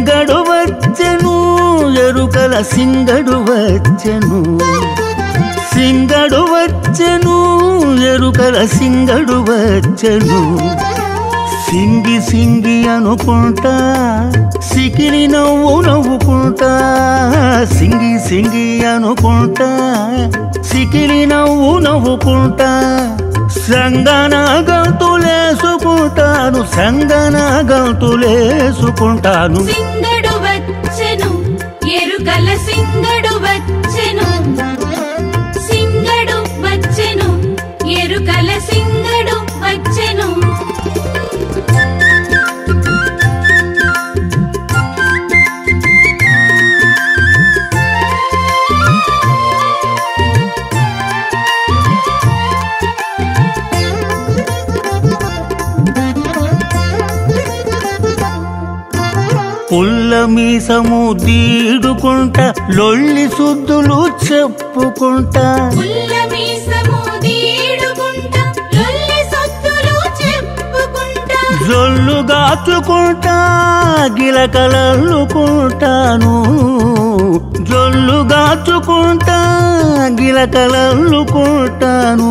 సింగడు వచ్చెను ఎరుకల సింగడు వచ్చెను సింగడు వచ్చెను ఎరుకల సింగడు వచ్చెను సింగి సింగి అనుకుంటా సికిలి నవ్వు నవ్వుకుంటా. సింగి సింగి అనుకుంటా సికిలి నవ్వు నవ్వుకుంటా. సంగన గంతులేసుకుంటాను సంగన గంతులేసుకుంటాను పుల్ల మీసము దీడుకుంటా లొల్లి సుద్దులు చెప్పుకుంటా. జొల్లు గాచుకుంటా గిలకలల్లుకుంటాను జొల్లు గాచుకుంటా గిలకలల్లుకుంటాను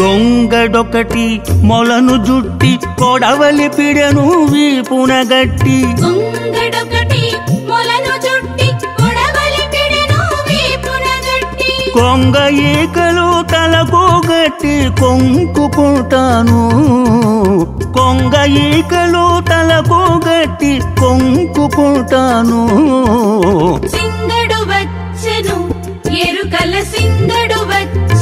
గొంగడొకటి మొలను జుట్టి కొడవలి పిడను వీపున గట్టి. కొంగ ఈకలు తలకు గట్టి కొంకుకుంటాను. కొంగ ఈకలు తలకు గట్టి కొంకుకుంటాను. సింగడు వచ్చెను ఎరుకల సింగడు వచ్చెను.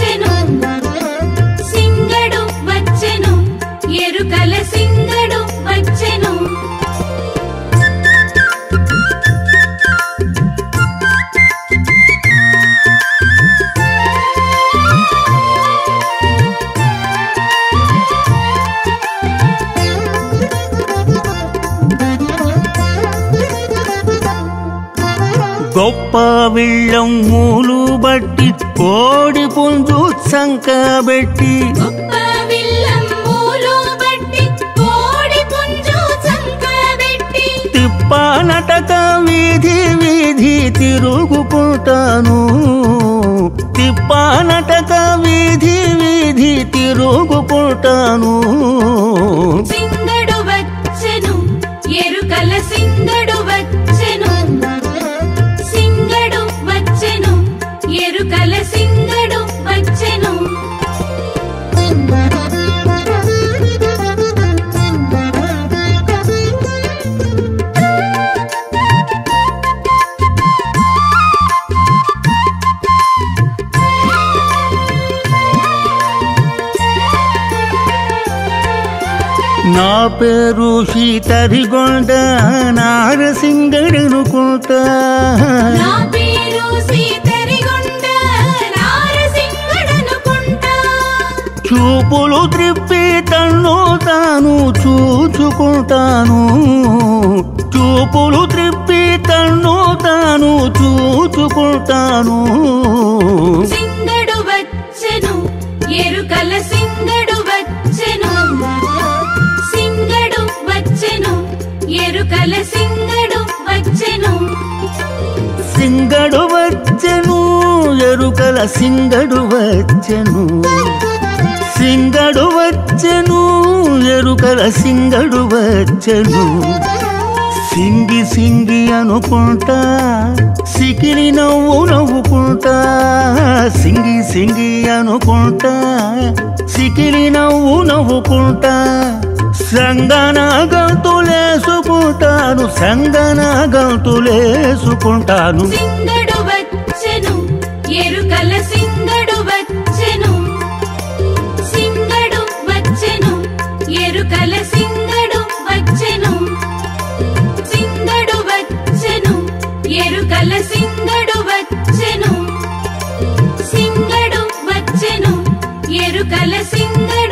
గొప్ప విళ్ళం మూలు బట్టి కోడి పుంజు సంకబెట్టి గొప్ప విల్లం మూలు బట్టి కోడి పుంజు సంకబెట్టి తిప్ప నటక వీధి వీధి తిరుగుకుంటాను. తిప్ప నటక వీధి వీధి తిరుగుకుంటాను. నా పేరు సీతరిగొండ నారసింగడనుకుంటా చూపులు త్రిప్పి తన్ను తాను చూచుకుంటాను. చూపులు త్రిప్పి తన్ను తాను చూచుకుంటాను. సింగడు వచ్చెను ఎరుకల సింగడు వచ్చెను. సింగడు వచ్చెను ఎరుకల సింగడు వచ్చెను. సింగి సింగి అనుకుంటా సికిలి నవ్వు నవ్వుకుంటా. సింగి సింగి అనుకుంటా సికిలి నవ్వు నవ్వుకుంటా. సంగన గంతులేసుకుంటాను సంగన గంతులేసుకుంటాను సింగడు వచ్చెను. ఎరుకల వచ్చెను. వచ్చెను వచ్చెను. సింగడు వచ్చెను ఎరుకల సింగడు